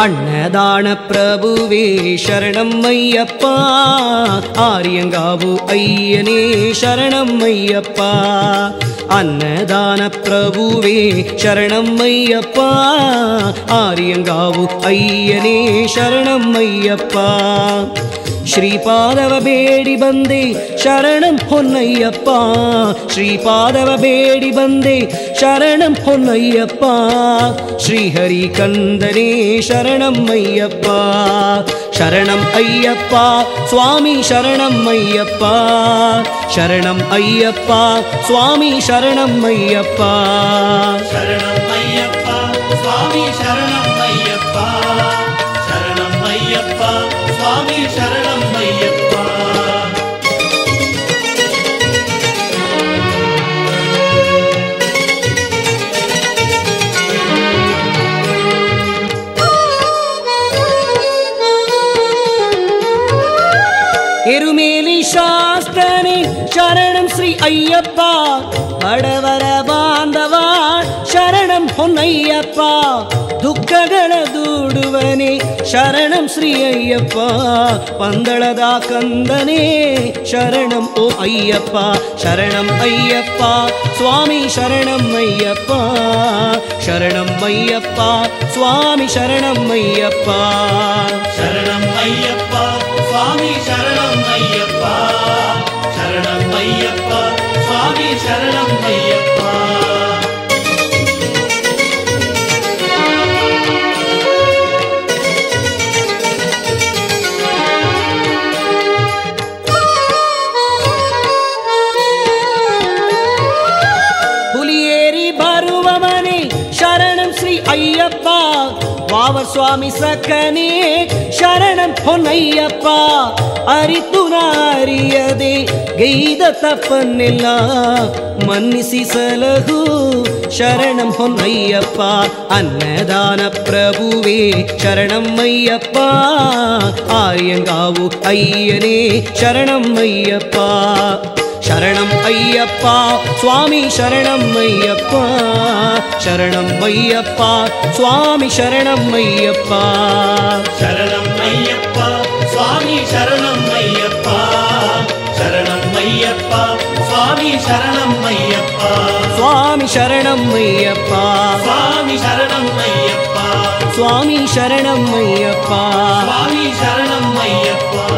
அன்னதான பிரபுவே சரணம் ஐயப்பா. ஆரியங்காவு ஐயனே சரணம் ஐயப்பா. அன்னதான பிரபுவே சரணம் ஐயப்பா. ஆரியங்காவு ஐயனே சரணம் ஐயப்பா. ಶ್ರೀಪಾದವ ಬೇಡಿ ಬಂದೆ ಶರಣಂ ಹೊನ್ನಯ್ಯಪ್ಪ ಶ್ರೀಪಾದವ ಬೇಡಿ ಬಂದೆ ಶರಣಂ ಹೊನ್ನಯ್ಯಪ್ಪ ಶ್ರೀಹರಿ ಕಂದನೇ ಶರಣಂ ಅಯ್ಯಪ್ಪ ಶರಣಂ ಅಯ್ಯಪ್ಪ ಸ್ವಾಮಿ ಶರಣಂ ಅಯ್ಯಪ್ಪ ಶರಣಂ ಅಯ್ಯಪ್ಪ ಸ್ವಾಮಿ ಶರಣಂ ಅಯ್ಯಪ್ಪ ಶರಣಂ ಎರುಮೇಲಿ ಶಾಸ್ತ್ರನೇ ಶರಣಂ ಶ್ರೀ ಅಯ್ಯಪ್ಪ ಬಡವರ ಬಾಂಧವ ಶರಣಂ ಹೊನ್ನಯ್ಯಪ್ಪ ದುಃಖಗಳ ದೂಡುವನೆ ಶರಣಂ ಶ್ರೀ ಅಯ್ಯಪ್ಪ ಪಂದಳದ ಕಂದನೇ ಶರಣಂ ಓ ಅಯ್ಯಪ್ಪ ಶರಣಂ ಅಯ್ಯಪ್ಪ ಸ್ವಾಮಿ ಶರಣಂ ಅಯ್ಯಪ್ಪ ಶರಣಂ ಅಯ್ಯಪ್ಪ ಸ್ವಾಮಿ ಶರಣಂ ಅಯ್ಯಪ್ಪ சரணம் ஐயப்பா சுவாமி சரணம் ஐயப்பா சரணம் ஐயப்பா சுவாமி சரணம் ஐயப்பா. ஐயப்பா. வாவர் சுவாமி சக்கனே ಅಯ್ಯಪ್ಪ ವಾವ ಸ್ವಾಮಿ ಸಖನೇ ಶರಣಂ ಹೊನ್ನಯ್ಯಪ್ಪ ಅರಿತು ನಾರಿಯದೆ ಗೈದ ತಪ್ಪನ್ನೆಲ್ಲ ಮನ್ನಿಸಿ ಸಲಹು ಶರಣಂ ಹೊನ್ನಯ್ಯಪ್ಪ ಅನ್ನದಾನ ಪ್ರಭುವೇ ಶರಣಂ ಅಯ್ಯಪ್ಪ ಆರ್ಯಂಗಾವು ಅಯ್ಯನೇ ಶರಣಂ ಅಯ್ಯಪ್ಪ ಶರಣಂ ಅಯ್ಯಪ್ಪ ಸ್ವಾಮಿ ಶರಣಂ ಅಯ್ಯಪ್ಪ ಶರಣಂ ಅಯ್ಯಪ್ಪ ಸ್ವಾಮಿ ಶರಣಂ சுவாமி சரணம் ஐயப்பா. சுவாமி சரணம் ஐயப்பா. சுவாமி சரணம் ஐயப்பா. சுவாமி சரணம் ஐயப்பா. சுவாமி சரணம் ஐயப்பா.